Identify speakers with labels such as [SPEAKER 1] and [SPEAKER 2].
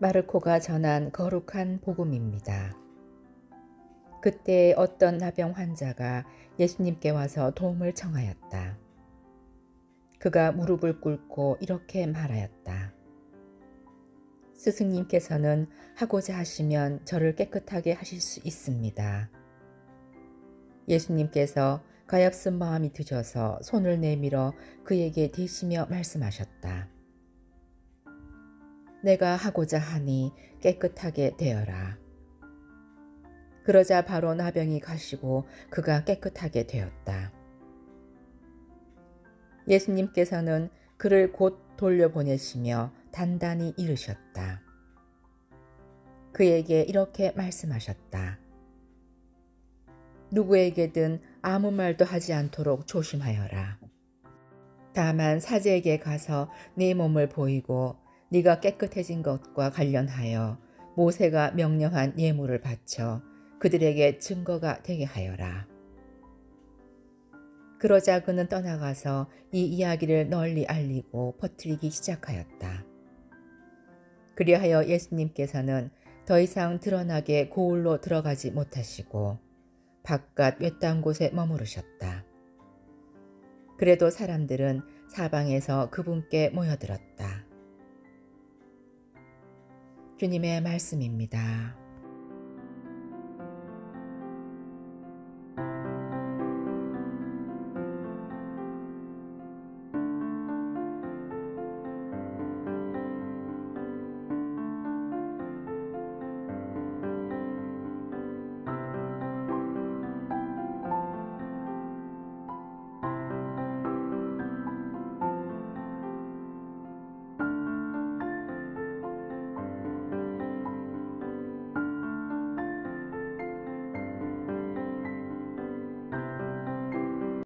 [SPEAKER 1] 마르코가 전한 거룩한 복음입니다. 그때 어떤 나병 환자가 예수님께 와서 도움을 청하였다. 그가 무릎을 꿇고 이렇게 말하였다. 스승님께서는 하고자 하시면 저를 깨끗하게 하실 수 있습니다. 예수님께서 가엾은 마음이 드셔서 손을 내밀어 그에게 대시며 말씀하셨다. 내가 하고자 하니 깨끗하게 되어라. 그러자 바로 나병이 가시고 그가 깨끗하게 되었다. 예수님께서는 그를 곧 돌려보내시며 단단히 이르셨다. 그에게 이렇게 말씀하셨다. 누구에게든 아무 말도 하지 않도록 조심하여라. 다만 사제에게 가서 네 몸을 보이고 네가 깨끗해진 것과 관련하여 모세가 명령한 예물을 바쳐 그들에게 증거가 되게 하여라. 그러자 그는 떠나가서 이 이야기를 널리 알리고 퍼뜨리기 시작하였다. 그리하여 예수님께서는 더 이상 드러나게 고을로 들어가지 못하시고 바깥 외딴 곳에 머무르셨다. 그래도 사람들은 사방에서 그분께 모여들었다. 주님의 말씀입니다.